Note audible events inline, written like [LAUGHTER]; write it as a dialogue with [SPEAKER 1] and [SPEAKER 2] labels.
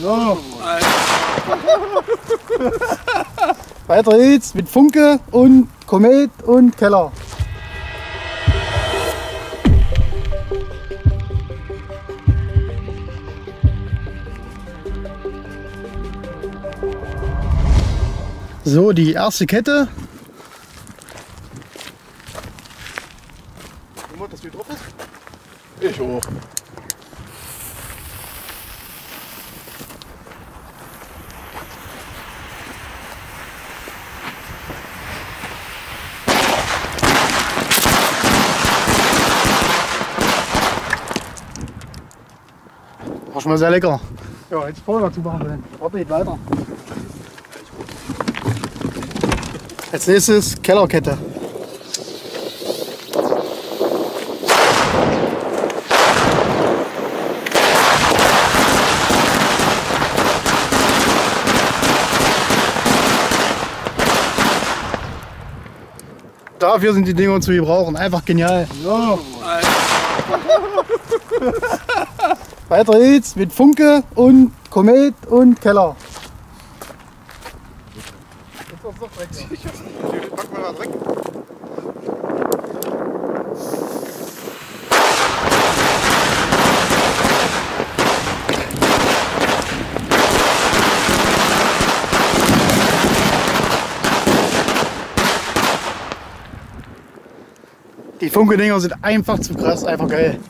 [SPEAKER 1] So. [LAUGHS] Weiter geht's mit Funke und Komet und Keller. So, die erste Kette. Guck mal, dass du drauf ist.
[SPEAKER 2] Ich auch.
[SPEAKER 1] War schon mal sehr lecker. Ja, jetzt vorher dazu machen wir. Warte, geht weiter. Als nächstes Kellerkette. Dafür sind die Dinger zu gebrauchen. Einfach genial. So. [LAUGHS] [LAUGHS] Weiter geht's mit Funke und Komet und Keller. Jetzt wird's doch dreckiger.
[SPEAKER 2] Pack mal da Dreck.
[SPEAKER 1] Die Funke-Dinger sind einfach zu krass, einfach geil.